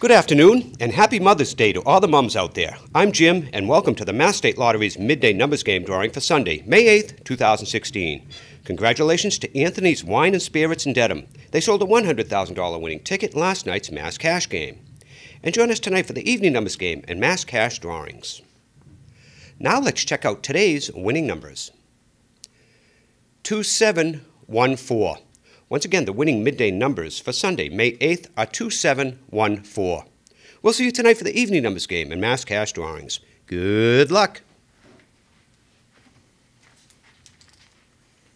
Good afternoon, and happy Mother's Day to all the mums out there. I'm Jim, and welcome to the Mass State Lottery's midday numbers game drawing for Sunday, May 8th, 2016. Congratulations to Anthony's Wine and Spirits in Dedham. They sold a $100,000 winning ticket in last night's Mass Cash game. And join us tonight for the evening numbers game and Mass Cash drawings. Now let's check out today's winning numbers 2714. Once again, the winning midday numbers for Sunday, May 8th, are 2714. We'll see you tonight for the evening numbers game and mass cash drawings. Good luck!